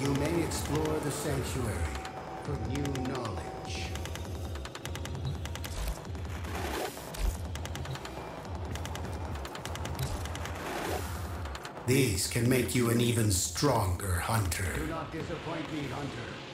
You may explore the sanctuary for new knowledge. These can make you an even stronger hunter. Do not disappoint me, hunter.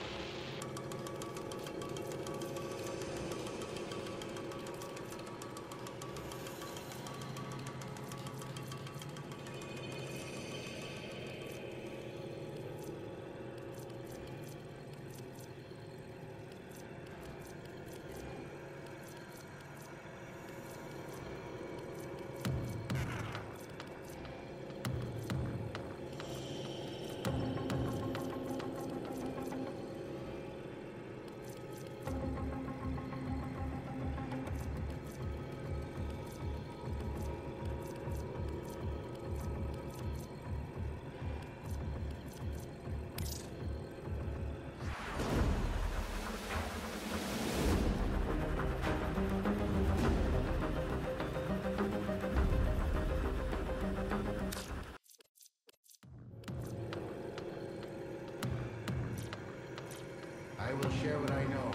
I will share what I know,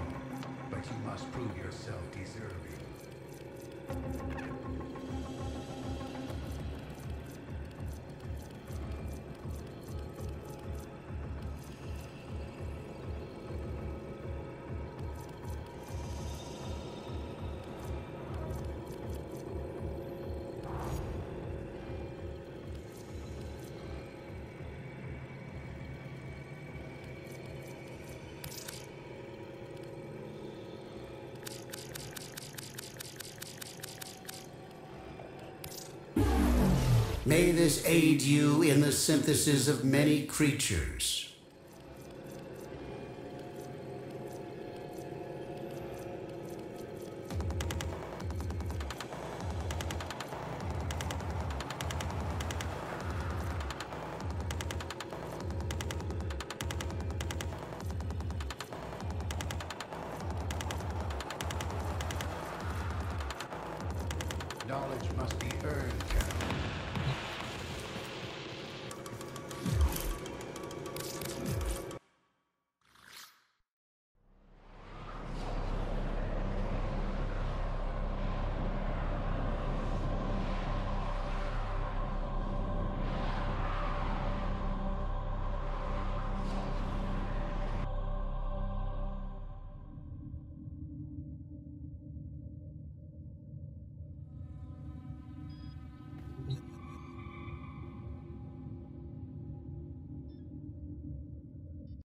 but you must prove yourself deserving. May this aid you in the synthesis of many creatures. Knowledge must be earned.